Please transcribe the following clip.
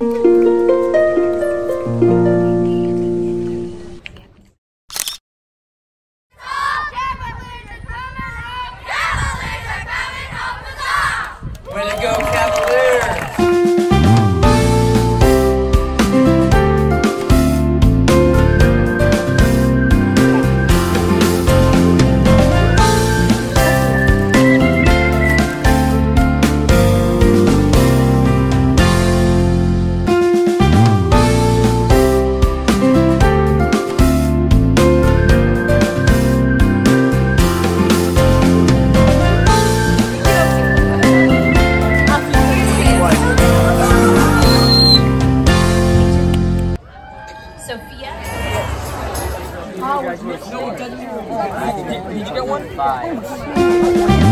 Way to go! Sophia. Oh, no, it doesn't. Did you get one? Five.